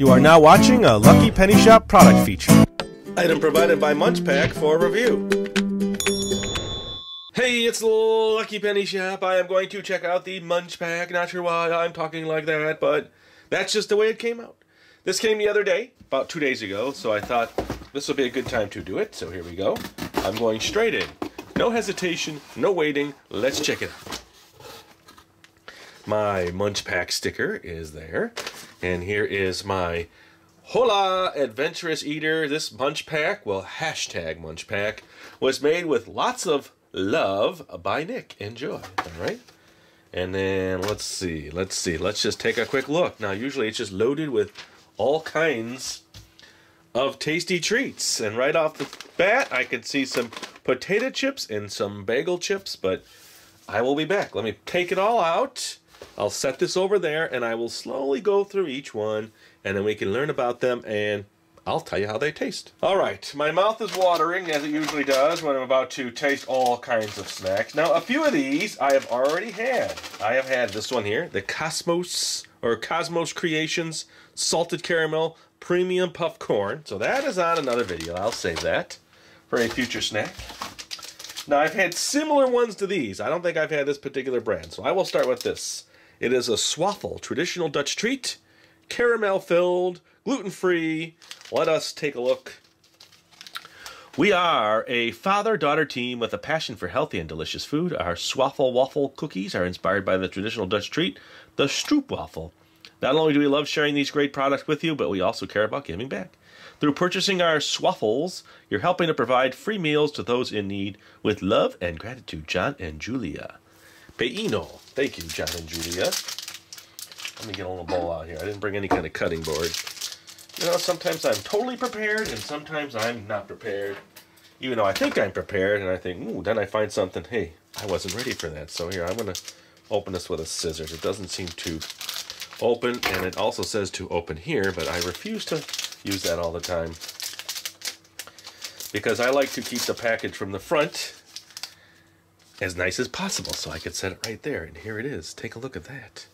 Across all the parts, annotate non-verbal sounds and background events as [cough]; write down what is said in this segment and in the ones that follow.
You are now watching a Lucky Penny Shop product feature. Item provided by MunchPak for review. Hey, it's Lucky Penny Shop. I am going to check out the MunchPak. Not sure why I'm talking like that, but that's just the way it came out. This came the other day, about two days ago, so I thought this would be a good time to do it. So here we go. I'm going straight in. No hesitation, no waiting. Let's check it out. My MunchPak sticker is there. And here is my Hola Adventurous Eater. This MunchPak, well, hashtag MunchPak, was made with lots of love by Nick. Enjoy. All right. And then let's see, let's see, let's just take a quick look. Now, usually it's just loaded with all kinds of tasty treats. And right off the bat, I can see some potato chips and some bagel chips, but I will be back. Let me take it all out. I'll set this over there and I will slowly go through each one and then we can learn about them and I'll tell you how they taste. All right, my mouth is watering as it usually does when I'm about to taste all kinds of snacks. Now, a few of these I have already had. I have had this one here, the Cosmos or Cosmos Creations Salted Caramel Premium Puff Corn. So that is on another video. I'll save that for a future snack. Now, I've had similar ones to these. I don't think I've had this particular brand, so I will start with this. It is a Swaffle, traditional Dutch treat, caramel filled, gluten free. Let us take a look. We are a father daughter team with a passion for healthy and delicious food. Our Swaffle waffle cookies are inspired by the traditional Dutch treat, the Stroopwafel. Not only do we love sharing these great products with you, but we also care about giving back. Through purchasing our Swaffles, you're helping to provide free meals to those in need with love and gratitude, John and Julia. Peino. Thank you, John and Julia. Let me get a little bowl out here. I didn't bring any kind of cutting board. You know, sometimes I'm totally prepared and sometimes I'm not prepared. Even though I think I'm prepared and I think, ooh, then I find something, hey, I wasn't ready for that. So here, I'm going to open this with a scissors. It doesn't seem to open and it also says to open here, but I refuse to use that all the time. Because I like to keep the package from the front as nice as possible so I could set it right there. And here it is. Take a look at that.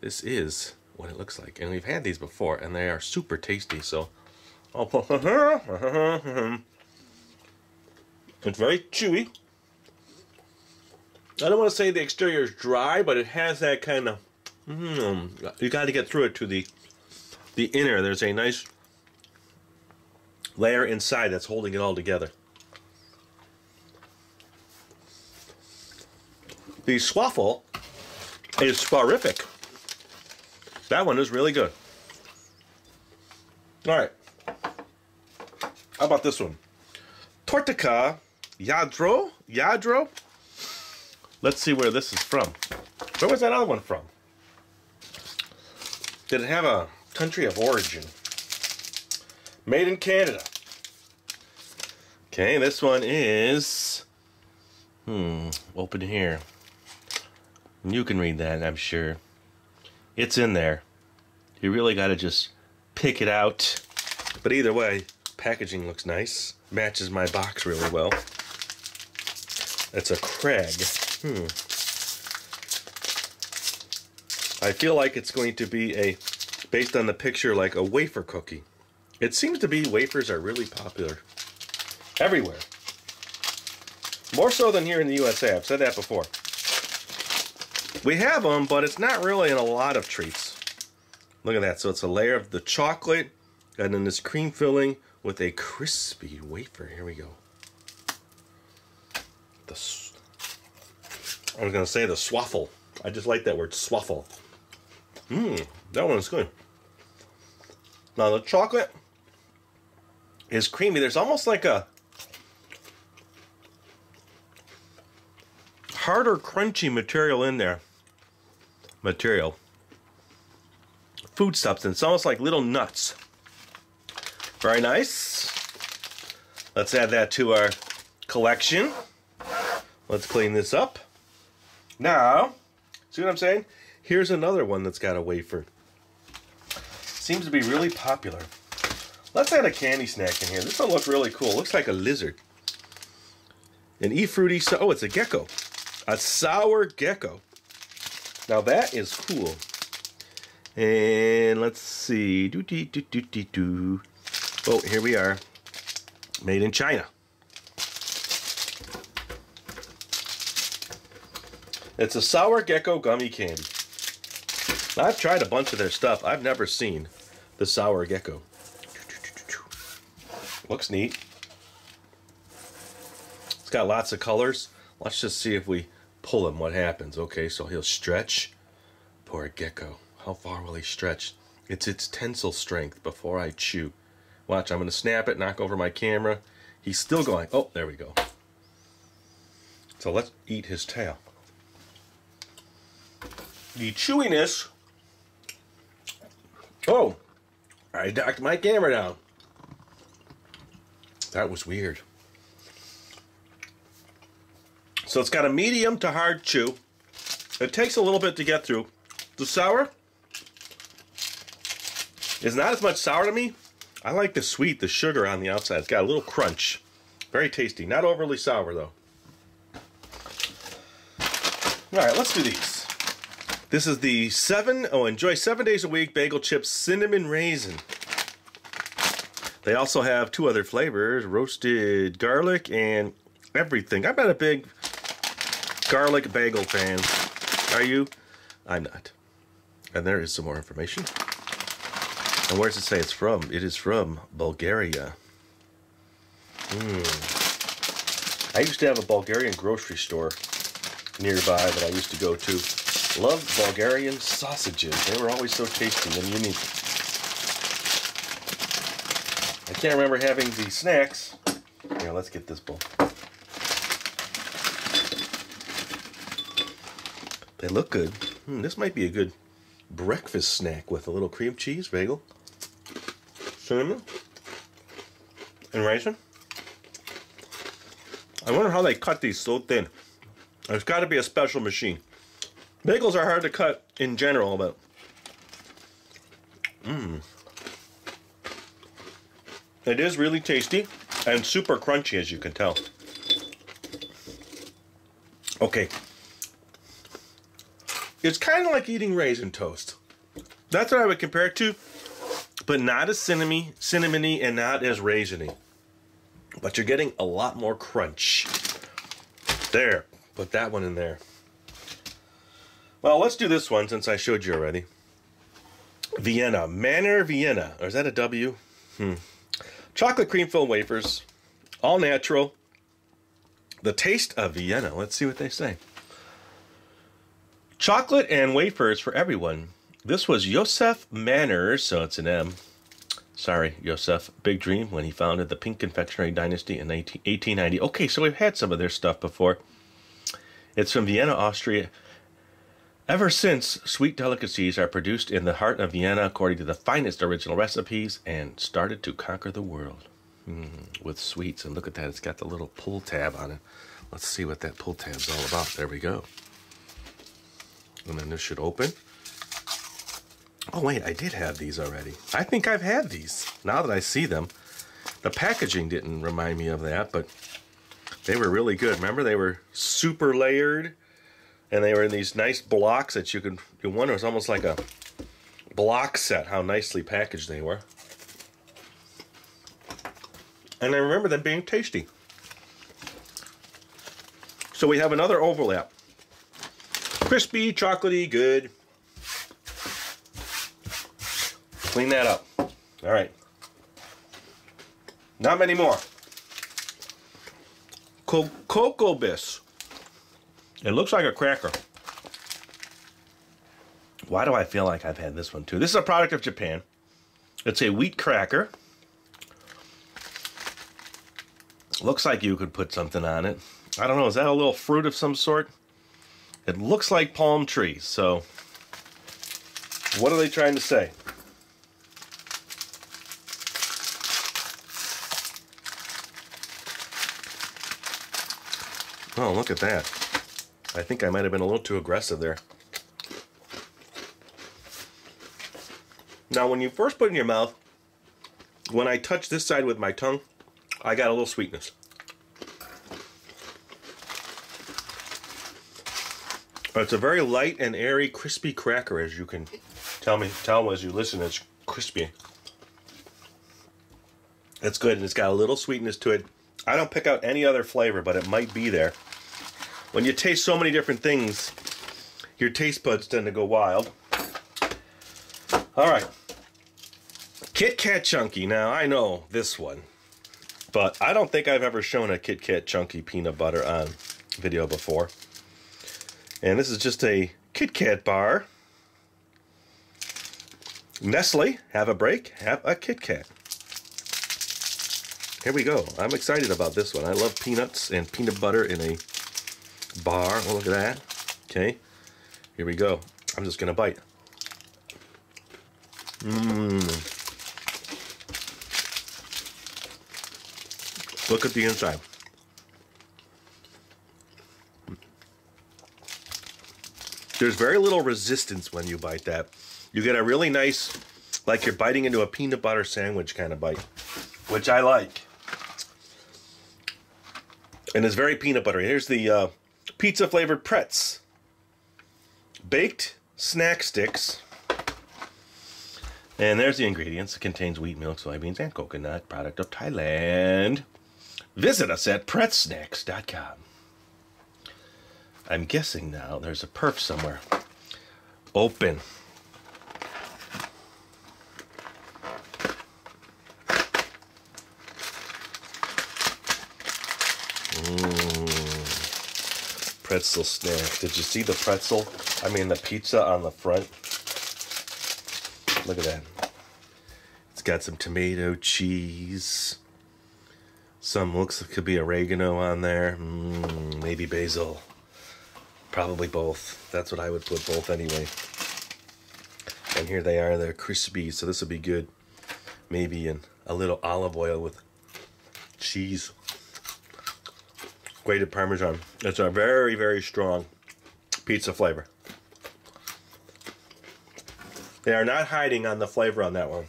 This is what it looks like. And we've had these before and they are super tasty. So [laughs] it's very chewy. I don't want to say the exterior is dry, but it has that kind of mm, you got to get through it to the the inner. There's a nice layer inside that's holding it all together. The swaffle is sparific. That one is really good. All right. How about this one? Tortica Yadro? Yadro? Let's see where this is from. Where was that other one from? Did it have a country of origin? Made in Canada. Okay, this one is... Hmm, open here. You can read that, I'm sure. It's in there. You really got to just pick it out. But either way, packaging looks nice. Matches my box really well. It's a Craig. Hmm. I feel like it's going to be a, based on the picture, like a wafer cookie. It seems to be wafers are really popular everywhere. More so than here in the USA. I've said that before. We have them, but it's not really in a lot of treats. Look at that. So it's a layer of the chocolate and then this cream filling with a crispy wafer. Here we go. The, I was going to say the swaffle. I just like that word, swaffle. Mmm, that one is good. Now the chocolate is creamy. There's almost like a harder, crunchy material in there. Material. Food substance. Almost like little nuts. Very nice. Let's add that to our collection. Let's clean this up. Now, see what I'm saying? Here's another one that's got a wafer. Seems to be really popular. Let's add a candy snack in here. This one looks really cool. Looks like a lizard. An Efrutti, so oh, it's a gecko. A sour gecko. Now that is cool. And let's see. Oh, here we are. Made in China. It's a sour gecko gummy candy. I've tried a bunch of their stuff. I've never seen the sour gecko. Looks neat. It's got lots of colors. Let's just see if we pull him what happens. Okay, so he'll stretch. Poor gecko. How far will he stretch? It's its tensile strength before I chew. Watch, I'm going to snap it, knock over my camera. He's still going. Oh, there we go. So let's eat his tail. The chewiness. Oh, I knocked my camera down. That was weird. So it's got a medium to hard chew. It takes a little bit to get through. The sour is not as much sour to me. I like the sweet, the sugar on the outside. It's got a little crunch. Very tasty. Not overly sour, though. All right, let's do these. This is the seven, oh, enjoy seven days a week bagel chips cinnamon raisin. They also have two other flavors, roasted garlic and everything. I'm not a big garlic bagel fan. Are you? I'm not. And there is some more information. And where does it say it's from? It is from Bulgaria. Mm. I used to have a Bulgarian grocery store nearby that I used to go to. Loved Bulgarian sausages. They were always so tasty and unique. I can't remember having the snacks. Here, let's get this bowl. They look good. Hmm, this might be a good breakfast snack with a little cream cheese bagel, cinnamon, and raisin. I wonder how they cut these so thin. There's got to be a special machine. Bagels are hard to cut in general, but mmm. It is really tasty and super crunchy, as you can tell. Okay. It's kind of like eating raisin toast. That's what I would compare it to, but not as cinnamony, cinnamony and not as raisiny. But you're getting a lot more crunch. There, put that one in there. Well, let's do this one since I showed you already. Vienna, Manor Vienna. Or is that a W? Hmm. Chocolate cream filled wafers, all natural. The taste of Vienna. Let's see what they say. Chocolate and wafers for everyone. This was Josef Manner's, so it's an M. Sorry, Josef. Big dream when he founded the Pink Confectionery Dynasty in 1890. Okay, so we've had some of their stuff before. It's from Vienna, Austria. Ever since, sweet delicacies are produced in the heart of Vienna according to the finest original recipes and started to conquer the world mm, with sweets. And look at that, it's got the little pull tab on it. Let's see what that pull tab's all about. There we go. And then this should open. Oh, wait, I did have these already. I think I've had these now that I see them. The packaging didn't remind me of that, but they were really good. Remember, they were super layered and they were in these nice blocks that you could you wonder it's almost like a block set how nicely packaged they were and I remember them being tasty so we have another overlap crispy chocolatey good clean that up all right not many more Co cocoa bis it looks like a cracker. Why do I feel like I've had this one too? This is a product of Japan. It's a wheat cracker. Looks like you could put something on it. I don't know, is that a little fruit of some sort? It looks like palm trees, so what are they trying to say? Oh, look at that. I think I might have been a little too aggressive there. Now, when you first put in your mouth, when I touch this side with my tongue, I got a little sweetness. But it's a very light and airy, crispy cracker, as you can Tell me, tell as you listen, it's crispy. It's good, and it's got a little sweetness to it. I don't pick out any other flavor, but it might be there. When you taste so many different things, your taste buds tend to go wild. All right. Kit Kat Chunky. Now, I know this one, but I don't think I've ever shown a Kit Kat Chunky peanut butter on video before. And this is just a Kit Kat bar. Nestle, have a break, have a Kit Kat. Here we go. I'm excited about this one. I love peanuts and peanut butter in a bar. Oh, look at that. Okay. Here we go. I'm just going to bite. Mmm. Look at the inside. There's very little resistance when you bite that. You get a really nice, like you're biting into a peanut butter sandwich kind of bite, which I like. And it's very peanut buttery. Here's the uh, pizza flavored Pretz. Baked snack sticks. And there's the ingredients. It contains wheat milk, soybeans, and coconut, product of Thailand. Visit us at pretzsnacks.com. I'm guessing now there's a perf somewhere. Open. Mmm. Pretzel snack. Did you see the pretzel? I mean the pizza on the front. Look at that. It's got some tomato cheese. Some looks like could be oregano on there. Mm, maybe basil. Probably both. That's what I would put both anyway. And here they are. They're crispy, so this would be good. Maybe in a little olive oil with cheese. Grated Parmesan. It's a very, very strong pizza flavor. They are not hiding on the flavor on that one.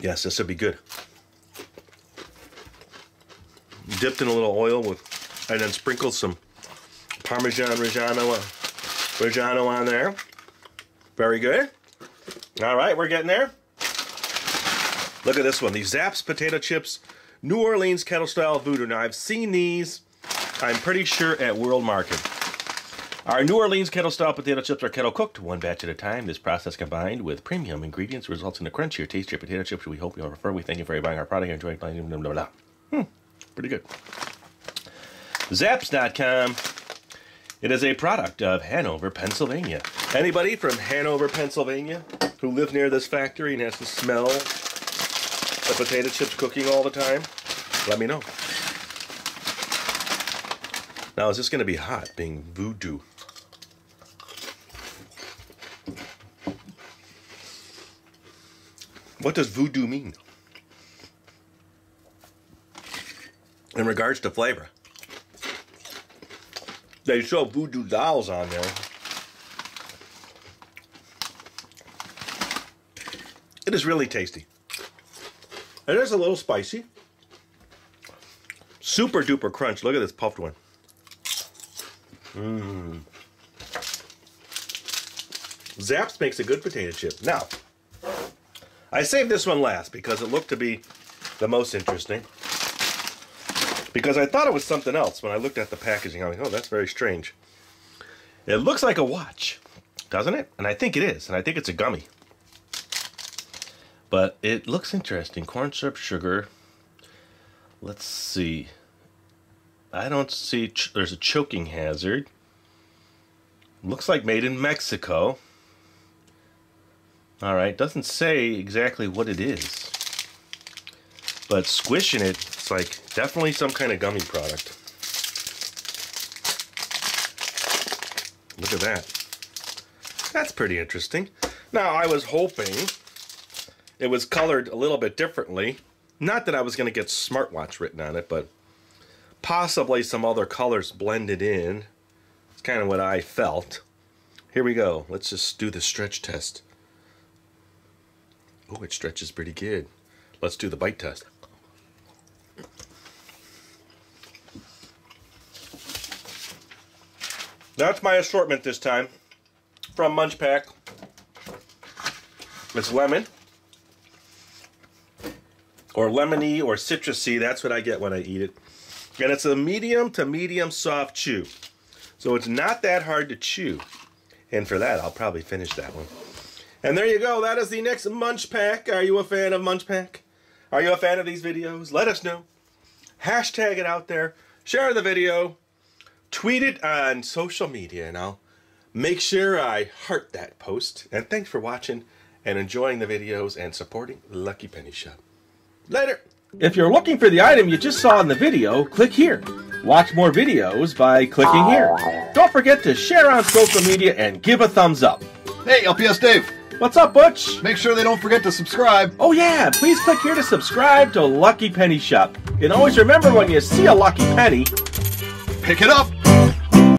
Yes, this would be good. Dipped in a little oil with, and then sprinkle some Parmesan Reggiano, Reggiano on there. Very good. All right, we're getting there. Look at this one. These Zapp's potato chips, New Orleans kettle style voodoo. Now I've seen these, I'm pretty sure at World Market. Our New Orleans kettle style potato chips are kettle cooked, one batch at a time. This process combined with premium ingredients results in a crunchier, tastier potato chips we hope you'll prefer. We thank you for buying our product blah, blah, blah, blah. Hmm, pretty good. Zapps.com. It is a product of Hanover, Pennsylvania. Anybody from Hanover, Pennsylvania who lives near this factory and has to smell the potato chips cooking all the time? Let me know. Now, is this going to be hot, being voodoo? What does voodoo mean? In regards to flavor, they show voodoo dolls on there. It is really tasty. It is a little spicy. Super duper crunch. Look at this puffed one. Mmm. Zapp's makes a good potato chip. Now, I saved this one last because it looked to be the most interesting. Because I thought it was something else when I looked at the packaging. I was like, oh, that's very strange. It looks like a watch, doesn't it? And I think it is. And I think it's a gummy. But it looks interesting. Corn syrup, sugar. Let's see. I don't see. there's a choking hazard. Looks like made in Mexico. All right, doesn't say exactly what it is. But squishing it, it's like definitely some kind of gummy product. Look at that. That's pretty interesting. Now, I was hoping it was colored a little bit differently. Not that I was going to get smartwatch written on it, but possibly some other colors blended in. It's kind of what I felt. Here we go. Let's just do the stretch test. Oh, it stretches pretty good. Let's do the bite test. That's my assortment this time. from MunchPak. It's lemon. Or lemony or citrusy. That's what I get when I eat it. And it's a medium to medium soft chew. So it's not that hard to chew. And for that, I'll probably finish that one. And there you go. That is the next MunchPak. Are you a fan of MunchPak? Are you a fan of these videos? Let us know. Hashtag it out there. Share the video. Tweet it on social media, and I'll make sure I heart that post. And thanks for watching and enjoying the videos and supporting Lucky Penny Shop. Later. If you're looking for the item you just saw in the video, click here. Watch more videos by clicking here. Don't forget to share on social media and give a thumbs up. Hey, LPS Dave. What's up, Butch? Make sure they don't forget to subscribe. Oh yeah, please click here to subscribe to Lucky Penny Shop. And always remember when you see a lucky penny, Pick it up.